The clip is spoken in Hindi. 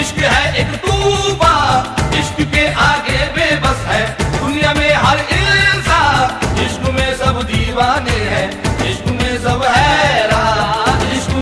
इश्क है एक तूफा इश्क के आगे बेबस है दुनिया में हर इंसान। इश्क में सब दीवाने हैं। इश्क